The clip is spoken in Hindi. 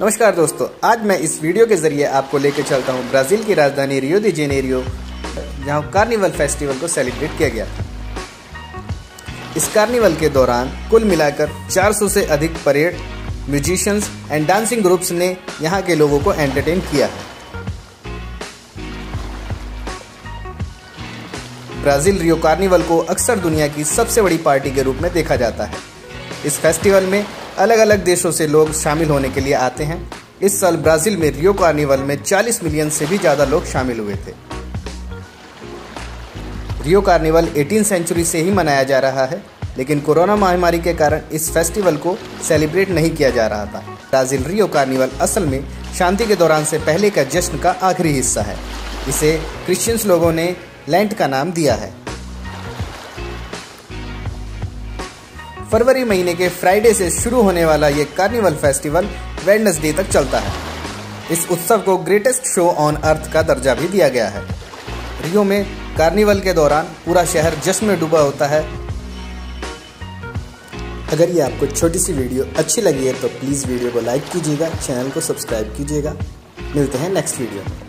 नमस्कार दोस्तों, आज मैं इस वीडियो के ज़रिए आपको लेकर चलता हूँ ब्राज़ील की राजधानी रियो दी जेनेरियो जहाँ कार्निवल फेस्टिवल को सेलिब्रेट किया गया था। इस कार्निवल के दौरान कुल मिलाकर 400 से अधिक parade musicians and dancing groups ने यहाँ के लोगों को एंटरटेन किया है। ब्राज़ील रियो कार्निवल को अक्सर दुनिया की सबसे बड़ी पार्टी के रूप में देखा जाता है। इस फेस्टिवल में अलग अलग देशों से लोग शामिल होने के लिए आते हैं। इस साल ब्राज़ील में रियो कार्निवल में 40 मिलियन से भी ज़्यादा लोग शामिल हुए थे। रियो कार्निवल 18 सेंचुरी से ही मनाया जा रहा है, लेकिन कोरोना महामारी के कारण इस फेस्टिवल को सेलिब्रेट नहीं किया जा रहा था। ब्राज़ील रियो कार्निवल असल में शांति के दौरान से पहले का जश्न का आखिरी हिस्सा है। इसे क्रिश्चियंस लोगों ने लैंड का नाम दिया है। फरवरी महीने के फ्राइडे से शुरू होने वाला ये कार्निवल फेस्टिवल वेडनेसडे तक चलता है। इस उत्सव को ग्रेटेस्ट शो ऑन अर्थ का दर्जा भी दिया गया है। रियो में कार्निवल के दौरान पूरा शहर जश्न में डूबा होता है। अगर ये आपको छोटी सी वीडियो अच्छी लगी है तो प्लीज़ वीडियो को लाइक कीजिएगा, चैनल को सब्सक्राइब कीजिएगा। मिलते हैं नेक्स्ट वीडियो में।